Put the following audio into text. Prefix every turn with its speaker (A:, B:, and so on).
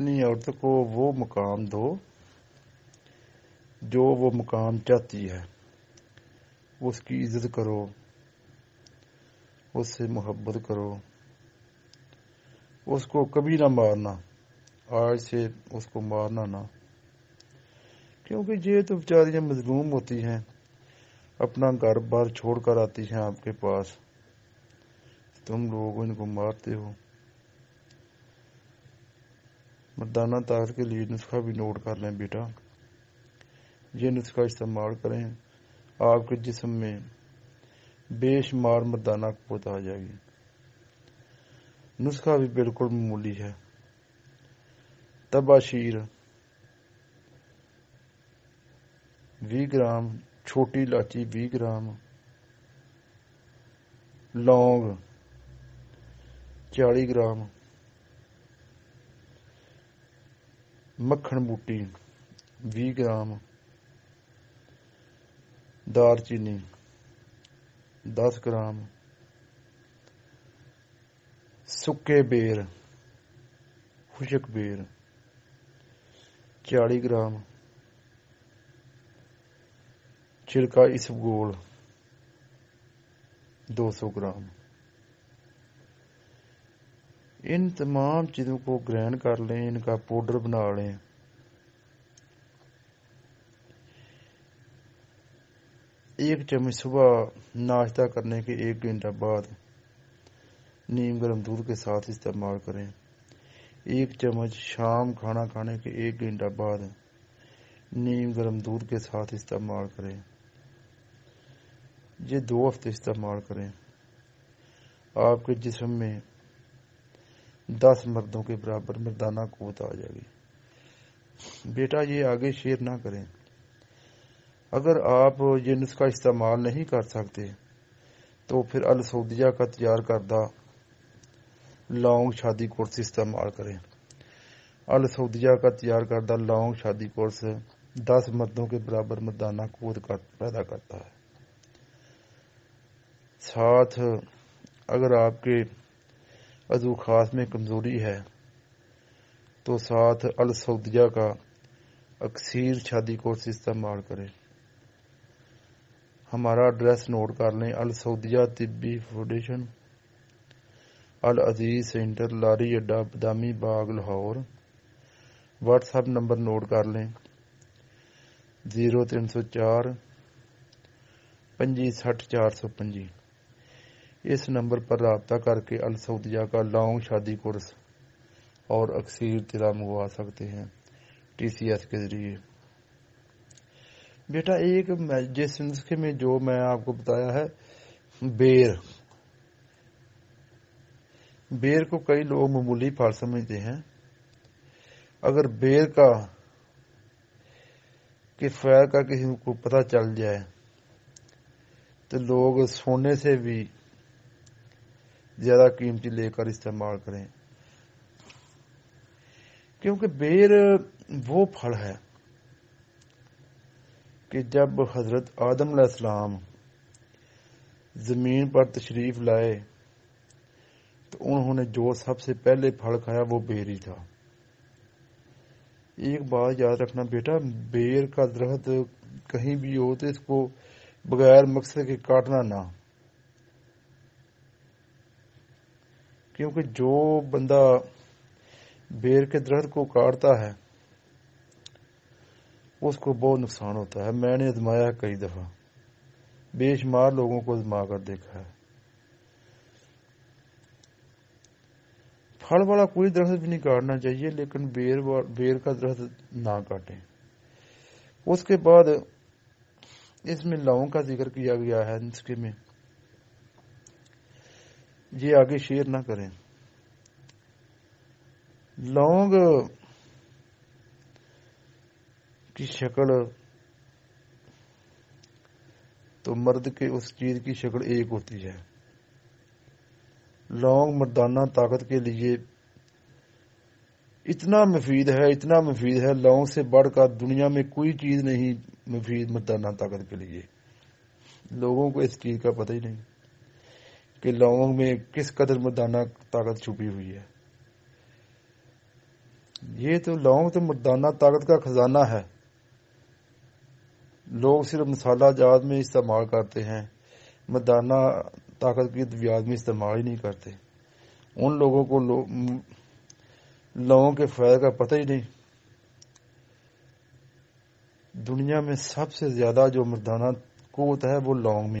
A: اپنی عورت کو وہ مقام دو جو وہ مقام چاہتی ہے۔ اس کی عزت کرو، اس سے محبت کرو۔ اس کو کبھی نہ مارنا، آج سے اس کو مارنا نہ۔ کیونکہ یہ تو بیچاریاں مظلوم ہوتی ہیں، اپنا گھر بار چھوڑ کر آتی ہیں آپ کے پاس۔ تم لوگ ان کو مارتے ہو۔ مردانہ طاقت کے لیے نسخہ بھی نوٹ کر لیں بیٹا۔ یہ نسخہ استعمال کریں، آپ کے جسم میں بے شمار مردانہ قوت آ جائے گی۔ نسخہ بھی بالکل معمولی ہے۔ تباشیر۔ وی گرام، چھوٹی لاچی وی گرام۔ لونگ، چالی گرام۔ مکھن بوٹی بھی گرام دار چینی دس گرام سکے بیر خشک بیر چالی گرام چرکا اسبگول دو سو گرام ان تمام چیزوں کو گرینڈ کر لیں، ان کا پاؤڈر بنا لیں۔ ایک چمچ صبح ناشتہ کرنے کے ایک گھنٹہ بعد نیم گرم دودھ کے ساتھ استعمال کریں۔ ایک چمچ شام کھانا کھانے کے ایک گھنٹہ بعد نیم گرم دودھ کے ساتھ استعمال کریں۔ یہ دو ہفتے استعمال کریں۔ آپ کے جسم میں دس مردوں کے برابر مردانہ قوت آ جائے گی۔ بیٹا، یہ آگے شیئر نہ کریں۔ اگر آپ یہ نسخہ استعمال نہیں کر سکتے، تو پھر السعودیہ کا تیار کردہ لونگ شادی کورس استعمال کریں۔ السعودیہ کا تیار کردہ لونگ شادی کورس دس مردوں کے برابر مردانہ قوت پیدا کرتا ہے۔ ساتھ، اگر آپ کے عضو خاص میں کمزوری ہے۔ تو ساتھ السعودیہ کا اکثیر شادی کورس استعمال کریں ہمارا ایڈریس نوٹ کر لیں السعودیہ طبی فاؤنڈیشن، العزیز centre, Lari Adda Badami Bagh, Lahore. WhatsApp number note کر لیں، زیرو تین سو چار، پنجی سٹھ چار سو پنجی۔ اس نمبر پر رابطہ کر کے السعودیہ کا لانگ شادی کورس اور اکثیر طرح منگوا سکتے ہیں ٹی سی ایس کے ذریعے۔ بیٹا، ایک جس نسخے میں جو میں آپ کو بتایا ہے، بیر۔ بیر کو کئی لوگ معمولی پھل سمجھتے ہیں۔ اگر بیر کا کہ فیر کا کسی کو پتہ چل جائے، تو لوگ سونے سے بھی زیادہ قیمتی لے کر استعمال کریں۔ کیونکہ بیر وہ پھل ہے کہ جب حضرت آدم علیہ السلام زمین پر تشریف لائے، تو انہوں نے جو سب سے پہلے پھل کھایا وہ بیر ہی تھا۔ ایک بات یاد رکھنا بیٹا، بیر کا درخت کہیں بھی ہو تو اس کو بغیر مقصد کے کاٹنا نہ۔ کیونکہ جو بندہ بیر کے درخت کو کاٹتا ہے، اس کو بہت نقصان ہوتا ہے۔ میں نے ازمایا کئی دفعہ۔ بے شمار لوگوں کو ازما کر دیکھا ہے۔ پھل والا کوئی درخت بھی نہیں کاٹنا چاہیے، لیکن بیر بیر کا درخت نہ کاٹیں۔ اس کے بعد اس میں لاؤں کا ذکر کیا گیا ہے، نسخے میں۔ یہ آگے شیئر نہ کریں۔ لونگ کی شکل تو مرد کے اس چیز کی شکل ایک ہوتی ہے۔ لونگ مردانہ طاقت کے لیے اتنا مفید ہے، اتنا مفید ہے، لونگ سے بڑھ کر دنیا میں کوئی چیز نہیں مفید مردانہ طاقت کے لیے۔ لوگوں کو اس چیز کا پتہ ہی نہیں۔ کہ لونگ میں کس قدر مردانہ طاقت چھپی ہوئی ہے۔ یہ تو لونگ تو مردانہ طاقت کا خزانہ ہے۔ لوگ صرف مسالہ جات میں استعمال کرتے ہیں، مردانہ طاقت کی ادویات میں استعمال ہی نہیں کرتے۔ ان لوگوں کو لوگوں کے فائدے کا پتہ ہی نہیں۔ دنیا میں سب سے زیادہ جو مردانہ قوت ہے وہ لونگ میں